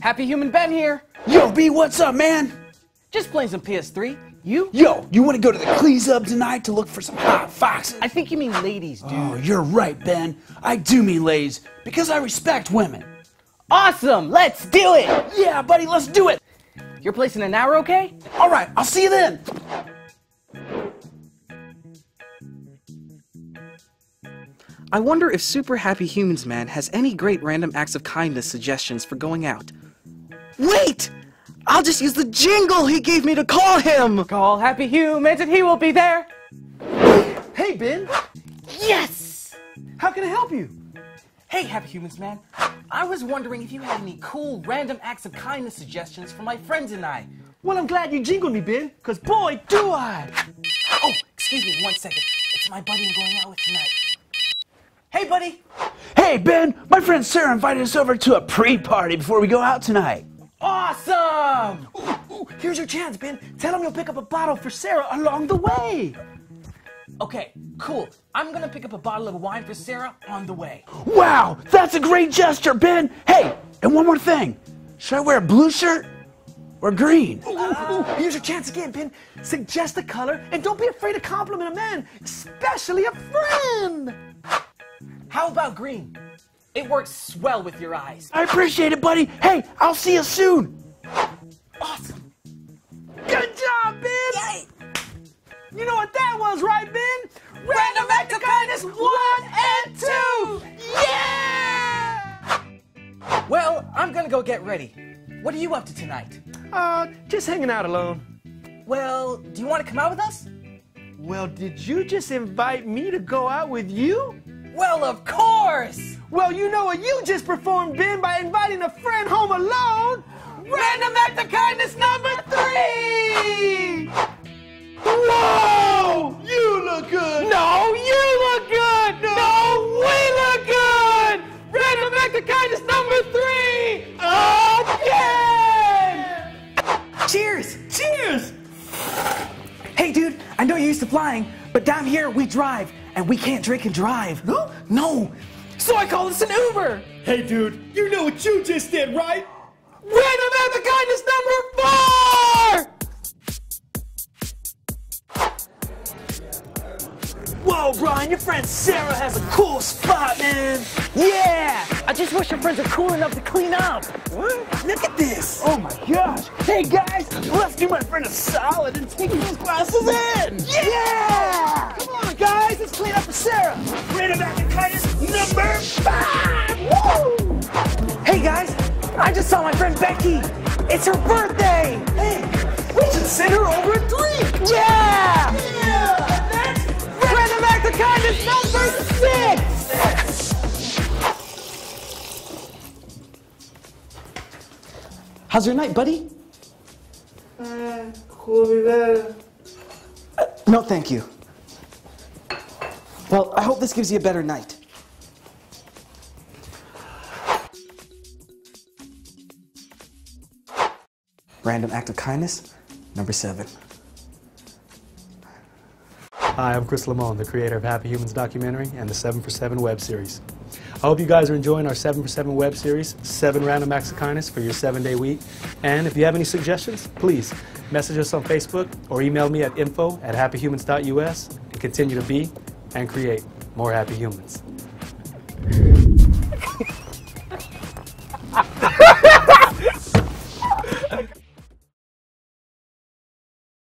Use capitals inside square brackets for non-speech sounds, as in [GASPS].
Happy Human Ben here. Yo, B, what's up, man? Just playing some PS3. You? Yo, you want to go to the Cleese Up tonight to look for some hot foxes? I think you mean ladies, dude. Oh, you're right, Ben. I do mean ladies because I respect women. Awesome! Let's do it! Yeah, buddy, let's do it. Your place in an hour, okay? All right, I'll see you then. I wonder if Super Happy Humans Man has any great random acts of kindness suggestions for going out. Wait! I'll just use the jingle he gave me to call him! Call Happy Humans and he will be there. Hey, Ben. Yes! How can I help you? Hey, Happy Humans man. I was wondering if you had any cool random acts of kindness suggestions for my friends and I. Well, I'm glad you jingled me, Ben, because boy, do I. Oh, excuse me one second. It's my buddy I'm going out with tonight. Hey, buddy. Hey, Ben, my friend Sarah invited us over to a pre-party before we go out tonight. Awesome! Ooh, ooh, here's your chance, Ben. Tell him you'll pick up a bottle for Sarah along the way. Okay, cool. I'm gonna pick up a bottle of wine for Sarah on the way. Wow, that's a great gesture, Ben. Hey, and one more thing. Should I wear a blue shirt or green? Ooh, ooh, ooh, here's your chance again, Ben. Suggest a color and don't be afraid to compliment a man, especially a friend. How about green? It works swell with your eyes. I appreciate it, buddy. Hey, I'll see you soon. Awesome. Good job, Ben. You know what that was, right, Ben? Random act of kindness one and two. Yeah! Well, I'm gonna go get ready. What are you up to tonight? Uh, just hanging out alone. Well, do you want to come out with us? Well, did you just invite me to go out with you? Well, of course! Well, you know what you just performed, Ben, by inviting a friend home alone. Random act of kindness number three! Whoa! Flying, but down here we drive, and we can't drink and drive. No? [GASPS] No. So I call this an Uber. Hey, dude, you know what you just did, right? Whoa, Brian, your friend Sarah has a cool spot, man. Yeah! I just wish your friends are cool enough to clean up. What? Look at this. Oh my gosh. Hey, guys, let's do my friend a solid and take these glasses in. Yeah! Come on, guys, let's clean up for Sarah. Random kindness number five. Woo! Hey, guys, I just saw my friend Becky. It's her birthday. Hey, we should send her over a drink. Yeah! How's your night, buddy? Uh, cool, uh, No, thank you. Well, I hope this gives you a better night. Random act of kindness, number seven. Hi, I'm Chris Limon, the creator of Happy Humans documentary and the 7 for 7 web series. I hope you guys are enjoying our 7 for 7 web series, 7 random acts of kindness for your 7-day week. And if you have any suggestions, please message us on Facebook or email me at info at happyhumans.us and continue to be and create more happy humans. [LAUGHS]